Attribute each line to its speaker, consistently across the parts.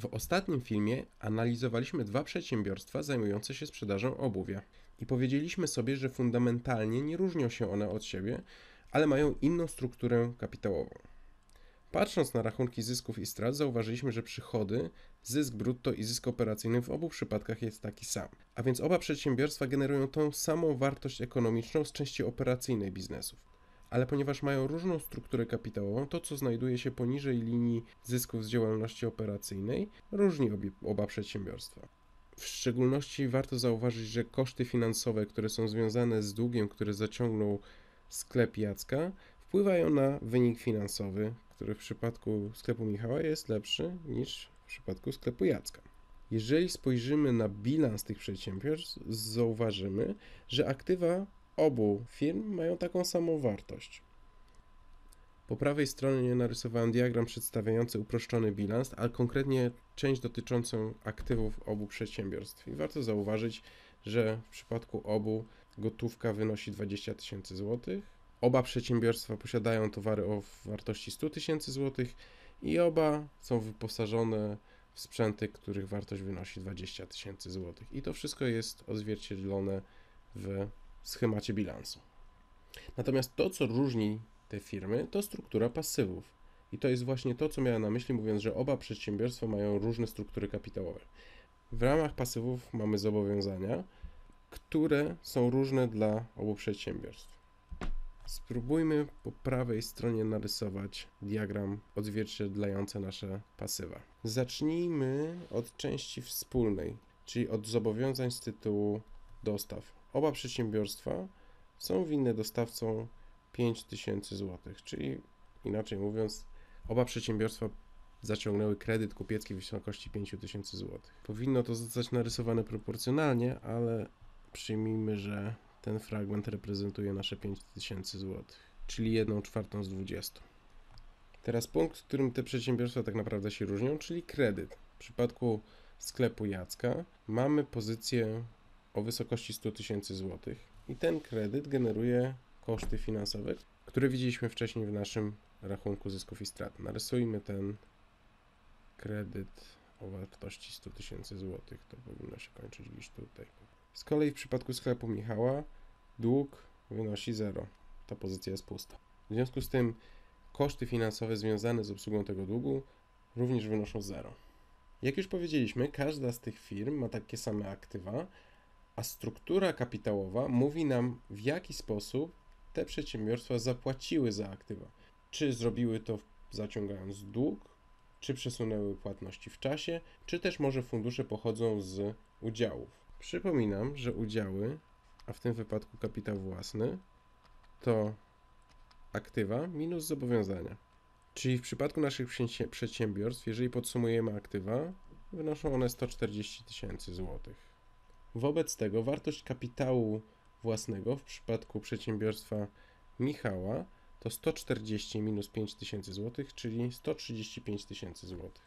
Speaker 1: W ostatnim filmie analizowaliśmy dwa przedsiębiorstwa zajmujące się sprzedażą obuwia i powiedzieliśmy sobie, że fundamentalnie nie różnią się one od siebie, ale mają inną strukturę kapitałową. Patrząc na rachunki zysków i strat, zauważyliśmy, że przychody, zysk brutto i zysk operacyjny w obu przypadkach jest taki sam. A więc oba przedsiębiorstwa generują tą samą wartość ekonomiczną z części operacyjnej biznesów. Ale ponieważ mają różną strukturę kapitałową, to co znajduje się poniżej linii zysków z działalności operacyjnej różni obie, oba przedsiębiorstwa. W szczególności warto zauważyć, że koszty finansowe, które są związane z długiem, który zaciągnął sklep Jacka, wpływają na wynik finansowy, który w przypadku sklepu Michała jest lepszy niż w przypadku sklepu Jacka. Jeżeli spojrzymy na bilans tych przedsiębiorstw, zauważymy, że aktywa obu firm mają taką samą wartość. Po prawej stronie narysowałem diagram przedstawiający uproszczony bilans, ale konkretnie część dotyczącą aktywów obu przedsiębiorstw. I warto zauważyć, że w przypadku obu gotówka wynosi 20 tysięcy złotych, Oba przedsiębiorstwa posiadają towary o wartości 100 tysięcy złotych i oba są wyposażone w sprzęty, których wartość wynosi 20 tysięcy złotych. I to wszystko jest odzwierciedlone w schemacie bilansu. Natomiast to, co różni te firmy, to struktura pasywów. I to jest właśnie to, co miałem na myśli, mówiąc, że oba przedsiębiorstwa mają różne struktury kapitałowe. W ramach pasywów mamy zobowiązania, które są różne dla obu przedsiębiorstw. Spróbujmy po prawej stronie narysować diagram odzwierciedlający nasze pasywa. Zacznijmy od części wspólnej, czyli od zobowiązań z tytułu dostaw. Oba przedsiębiorstwa są winne dostawcom 5000 zł, czyli inaczej mówiąc, oba przedsiębiorstwa zaciągnęły kredyt kupiecki w wysokości 5000 zł. Powinno to zostać narysowane proporcjonalnie, ale przyjmijmy, że ten fragment reprezentuje nasze 5000 zł, czyli 1 czwartą z 20. Teraz punkt, w którym te przedsiębiorstwa tak naprawdę się różnią, czyli kredyt. W przypadku sklepu Jacka mamy pozycję o wysokości 100 tysięcy złotych i ten kredyt generuje koszty finansowe, które widzieliśmy wcześniej w naszym rachunku zysków i strat. Narysujmy ten kredyt o wartości 100 tysięcy złotych. To powinno się kończyć gdzieś tutaj. Z kolei w przypadku sklepu Michała dług wynosi 0. Ta pozycja jest pusta. W związku z tym koszty finansowe związane z obsługą tego długu również wynoszą 0. Jak już powiedzieliśmy, każda z tych firm ma takie same aktywa, a struktura kapitałowa mówi nam, w jaki sposób te przedsiębiorstwa zapłaciły za aktywa. Czy zrobiły to zaciągając dług, czy przesunęły płatności w czasie, czy też może fundusze pochodzą z udziałów. Przypominam, że udziały, a w tym wypadku kapitał własny, to aktywa minus zobowiązania. Czyli w przypadku naszych przedsiębiorstw, jeżeli podsumujemy aktywa, wynoszą one 140 tysięcy złotych. Wobec tego wartość kapitału własnego w przypadku przedsiębiorstwa Michała to 140 minus 5 tysięcy złotych, czyli 135 tysięcy złotych.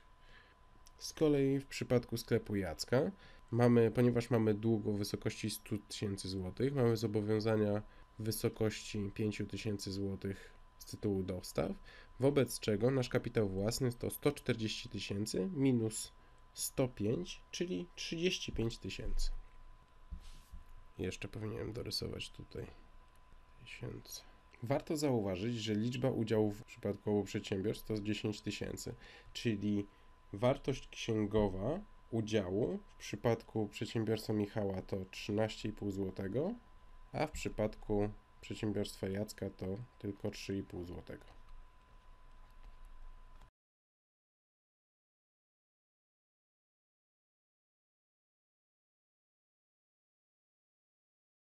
Speaker 1: Z kolei w przypadku sklepu Jacka mamy, ponieważ mamy dług o wysokości 100 tysięcy złotych, mamy zobowiązania w wysokości 5 tysięcy złotych z tytułu dostaw, wobec czego nasz kapitał własny to 140 tysięcy minus 105, czyli 35 tysięcy. Jeszcze powinienem dorysować tutaj tysięcy. Warto zauważyć, że liczba udziałów w przypadku obu przedsiębiorstw to 10 tysięcy, czyli Wartość księgowa udziału w przypadku przedsiębiorstwa Michała to 13,5 zł, a w przypadku przedsiębiorstwa Jacka to tylko 3,5 zł.